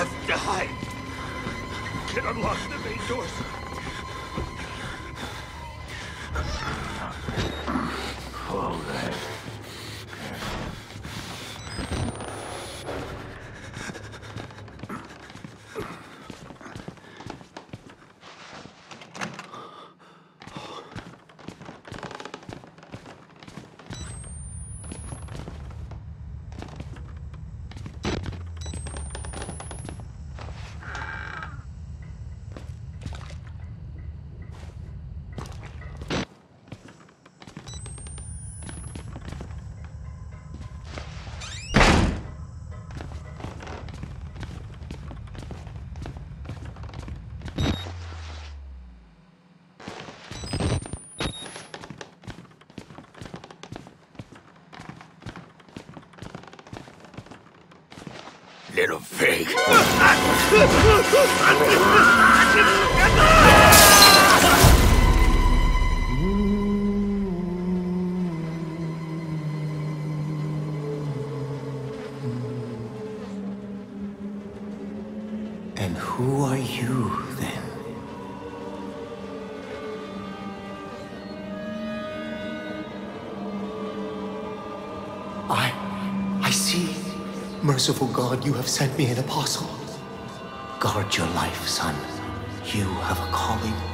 have. You can unlock the main doors. Little And who are you, then? I... I see. Merciful God, you have sent me an apostle. Guard your life, son. You have a calling.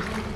Слушай.